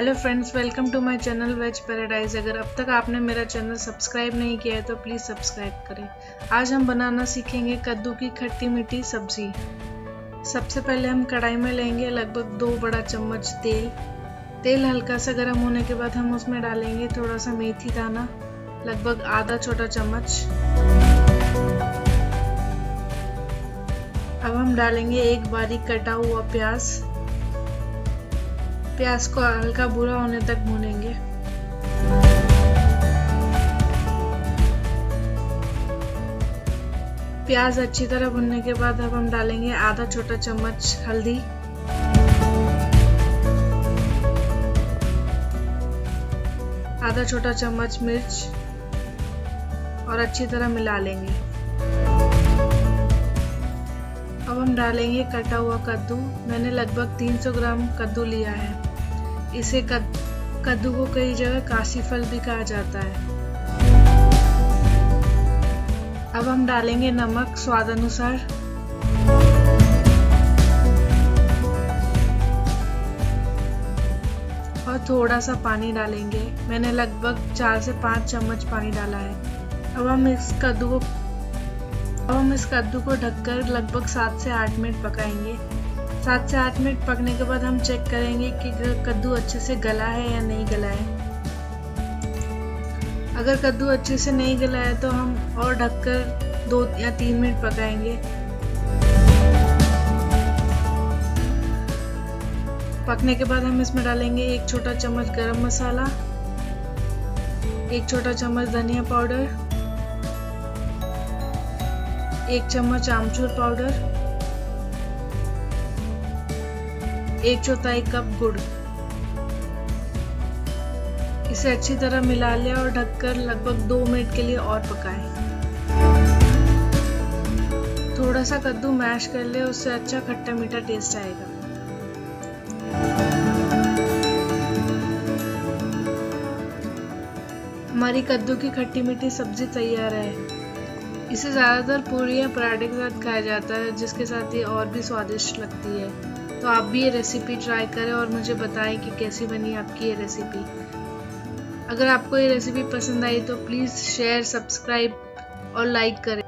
Hello friends welcome to my channel veg paradise अगर अब तक आपने मेरा चैनल सब्सक्राइब नहीं किया है तो प्लीज़ सब्सक्राइब करें। आज हम बनाना सीखेंगे कद्दू की खट्टी मीठी सब्ज़ी। सबसे पहले हम कढ़ाई में लेंगे लगभग दो बड़ा चम्मच तेल। तेल हल्का सा गर्म होने के बाद हम उसमें डालेंगे थोड़ा सा मेथी दाना, लगभग आधा छोटा चम्मच। अब हम डालेंगे एक बारीक कटा हुआ प्याज। प्याज को हल्का बुरा होने तक भूनेंगे। प्याज अच्छी तरह भुनने के बाद अब हम डालेंगे आधा छोटा चम्मच हल्दी। आधा छोटा चम्मच मिर्च और अच्छी तरह मिला लेंगे। अब हम डालेंगे कटा हुआ कद्दू। मैंने लगभग 300 ग्राम कद्दू लिया है। इसे कद, कद्दू को कई जगह काशी फल भी कहा जाता है। अब हम डालेंगे नमक स्वाद अनुसार। और थोड़ा सा पानी डालेंगे। मैंने लगभग चार से पाँच चम्मच पानी डाला है। अब हम इस कद्दू को अब हम इस कद्दू को ढककर लगभग सात से आठ मिनट पकाएँगे। सात से आठ मिनट पकने के बाद हम चेक करेंगे कि कद्दू अच्छे से गला है या नहीं गला है। अगर कद्दू अच्छे से नहीं गला है तो हम और ढककर दो या तीन मिनट पकाएँगे। पकने के बाद हम इसमें डालेंगे एक छोटा चम्मच गरम मसाला, एक छोटा चम्मच धनिया पाउडर, एक चम्मच आमचूर पाउडर एक चौथाई कप गुड़। इसे अच्छी तरह मिला लिया और ढककर लगभग दो मिनट के लिए और पकाएँ। थोड़ा सा कद्दू मैश कर ले, उससे अच्छा खट्टा मीठा टेस्ट आएगा। हमारी कद्दू की खट्टी मीठी सब्ज़ी तैयार है। इसे ज़्यादातर पूरी या पराठे के साथ खाया जाता है, जिसके साथ ये और भी स्वादिष्ट लगती है। तो आप भी ये रेसिपी ट्राई करें और मुझे बताएँ कि कैसी बनी आपकी ये रेसिपी अगर आपको ये रेसिपी पसंद आई तो प्लीज़ शेयर सब्सक्राइब और लाइक करें।